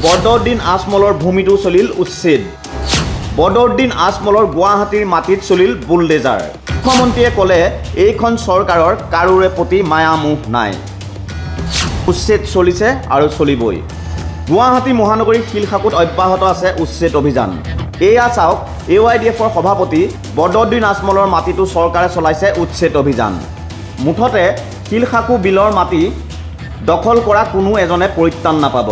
বদৰুদ্দিন আজমলৰ ভূমিটো চলিল উচ্ছেদ। বদৰুদ্দিন আজমলৰ গুৱাহাটীৰ মাটিত চলিল বুলডেজাৰ। মুখ্যমন্ত্ৰীয়ে ক'লে এইখন চৰকাৰৰ কাৰোৰে প্ৰতি মায়া মোহ নাই। উচ্ছেদ চলিছে আৰু চলিবই। গুৱাহাটী মহানগৰীৰ শিলশাকুত অব্যাহত আছে উচ্ছেদ অভিযান। এয়া চাওক এ ৱাই ডি এফৰ সভাপতি বদৰুদ্দিন আজমলৰ মাটিটো চৰকাৰে চলাইছে উচ্ছেদ অভিযান। মুঠতে শিলশাকু বিলৰ মাটি দখল কৰা কোনো এজনে পৰিত্ৰাণ নাপাব।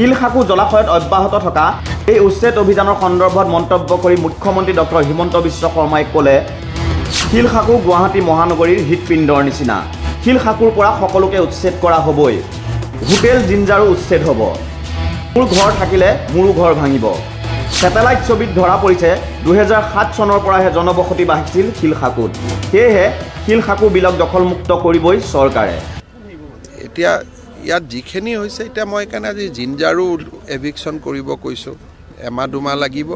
শিলশাকু জলাশয়ত অব্যাহত থকা এই উচ্ছেদ অভিযানৰ সন্দৰ্ভত মন্তব্য কৰি মুখ্যমন্ত্ৰী ডক্টৰ হিমন্ত বিশ্ব শৰ্মাই ক'লে শিলশাকু গুৱাহাটী মহানগৰীৰ হৃদপিণ্ডৰ নিচিনা। শিলশাকুৰ পৰা সকলোকে উচ্ছেদ কৰা হ'বই। হোটেল জিঞ্জাৰো উচ্ছেদ হ'ব। মোৰ ঘৰ থাকিলে মোৰো ঘৰ ভাঙিব। ছেটেলাইট ছবিত ধৰা পৰিছে দুহেজাৰ সাত চনৰ পৰাহে জনবসতি বাঢ়িছিল শিলশাকুত সেয়েহে শিলশাকু বিলক দখলমুক্ত কৰিবই চৰকাৰে। এতিয়া ইয়াত যিখিনি হৈছে এতিয়া মই সেইকাৰণে আজি জিঞ্জাৰো এভিকশ্যন কৰিব কৈছোঁ। এমাহ দুমাহ লাগিব।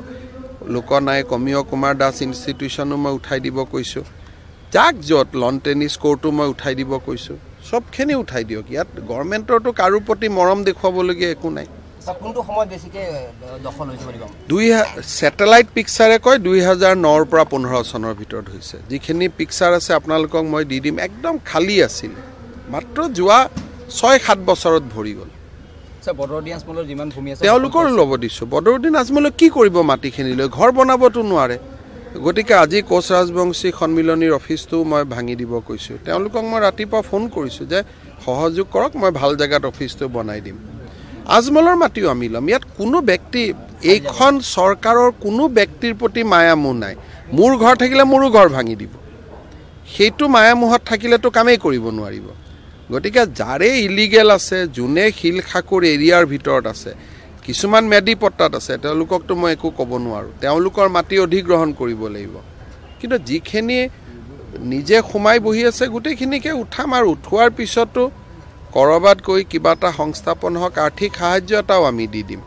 লোকনায়ক অমীয় কুমাৰ দাস ইনষ্টিটিউশ্যনো মই উঠাই দিব কৈছোঁ। যাক য'ত লন টেনিছ কোৰ্টো মই উঠাই দিব কৈছোঁ। চবখিনি উঠাই দিয়ক। ইয়াত গভৰ্ণমেণ্টৰতো কাৰো প্ৰতি মৰম দেখুৱাবলগীয়া একো নাই। দুই ছেটেলাইট পিকচাৰে কয় দুই হাজাৰ নৰ পৰা পোন্ধৰ চনৰ ভিতৰত হৈছে। যিখিনি পিকচাৰ আছে আপোনালোকক মই দি দিম। একদম খালী আছিল। মাত্ৰ যোৱা ছয় সাত বছৰত ভৰি গ'ল। আছে তেওঁলোকৰো ল'ব দিছোঁ। বদৰুদ্দিন আজমলে কি কৰিব মাটিখিনি লৈ? ঘৰ বনাবতো নোৱাৰে। গতিকে আজি কোচ ৰাজবংশী সন্মিলনীৰ অফিচটোও মই ভাঙি দিব কৈছোঁ। তেওঁলোকক মই ৰাতিপুৱা ফোন কৰিছোঁ যে সহযোগ কৰক মই ভাল জেগাত অফিচটো বনাই দিম। আজমলৰ মাটিও আমি ল'ম। ইয়াত কোনো ব্যক্তি এইখন চৰকাৰৰ কোনো ব্যক্তিৰ প্ৰতি মায়ামোহ নাই। মোৰ ঘৰ থাকিলে মোৰো ঘৰ ভাঙি দিব। সেইটো মায়ামোহত থাকিলেতো কামেই কৰিব নোৱাৰিব। গতিকে যাৰে ইলিগেল আছে যোনে শিলশাকুৰ এৰিয়াৰ ভিতৰত আছে কিছুমান মেদি পট্টাত আছে তেওঁলোককতো মই একো ক'ব নোৱাৰোঁ। তেওঁলোকৰ মাটি অধিগ্ৰহণ কৰিব লাগিব। কিন্তু যিখিনি নিজে সোমাই বহি আছে গোটেইখিনিকে উঠাম আৰু উঠোৱাৰ পিছতো ক'ৰবাত গৈ কিবা এটা সংস্থাপন হওক আৰ্থিক সাহাৰ্য এটাও আমি দি দিম।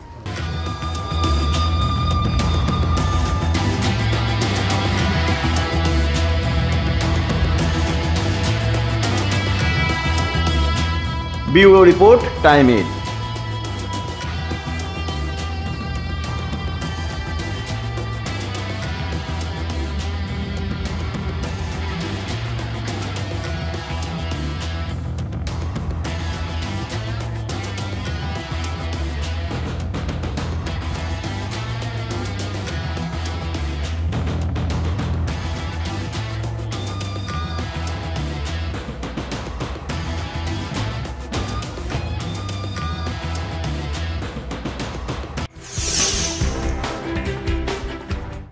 Bureau report time eight.